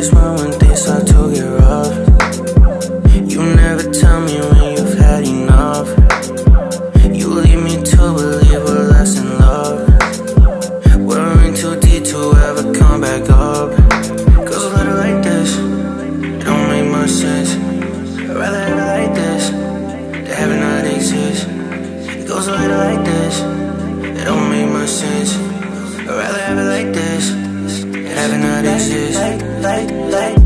is why when things start to get rough, you never tell me when you've had enough. You lead me to believe we're less in love. We're in too deep to ever come back up. Cause a letter like this, it don't make much sense. light, light.